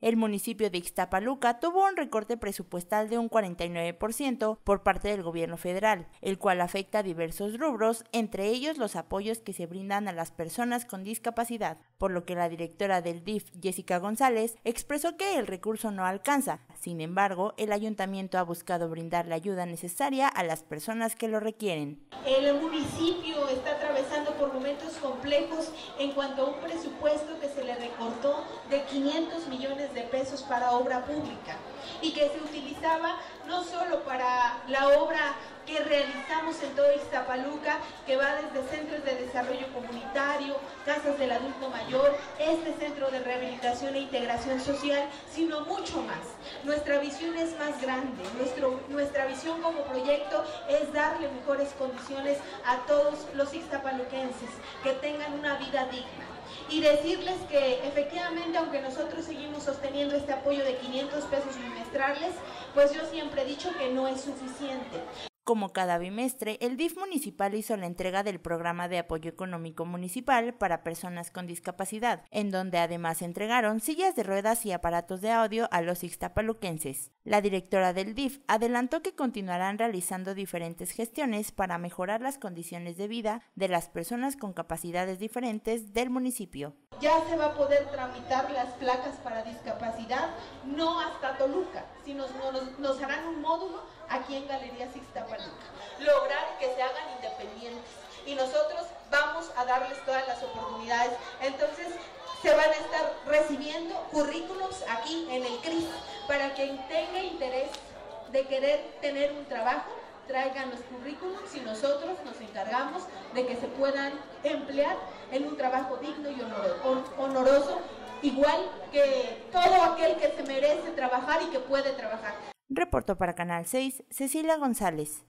El municipio de Ixtapaluca tuvo un recorte presupuestal de un 49% por parte del gobierno federal, el cual afecta a diversos rubros, entre ellos los apoyos que se brindan a las personas con discapacidad, por lo que la directora del DIF, Jessica González, expresó que el recurso no alcanza. Sin embargo, el ayuntamiento ha buscado brindar la ayuda necesaria a las personas que lo requieren. El municipio está atravesando por momentos complejos en cuanto a un presupuesto que se le recortó 500 millones de pesos para obra pública y que se utilizaba no solo para la obra que realizamos en todo Iztapaluca, que va desde centros de desarrollo comunitario, casas del adulto mayor, este centro de rehabilitación e integración social, sino mucho más. Nuestra visión es más grande, Nuestro, nuestra visión como proyecto es darle mejores condiciones a todos los iztapaluquenses, que tengan una vida digna y decirles que efectivamente, aunque nosotros seguimos sosteniendo este apoyo de 500 pesos bimestrales, pues yo siempre he dicho que no es suficiente. Como cada bimestre, el DIF municipal hizo la entrega del programa de apoyo económico municipal para personas con discapacidad, en donde además entregaron sillas de ruedas y aparatos de audio a los ixtapaluquenses. La directora del DIF adelantó que continuarán realizando diferentes gestiones para mejorar las condiciones de vida de las personas con capacidades diferentes del municipio. Ya se va a poder tramitar las placas para discapacidad, no hasta Toluca, sino nos, nos harán un módulo aquí en Galerías Ixtapaluca. Lograr que se hagan independientes y nosotros vamos a darles todas las oportunidades. Entonces, se van a estar recibiendo currículums aquí en el CRIS para quien tenga interés de querer tener un trabajo, traigan los currículums y nosotros nos encargamos de que se puedan emplear en un trabajo digno y honoroso, igual que todo aquel que se merece trabajar y que puede trabajar. Reportó para Canal 6 Cecilia González.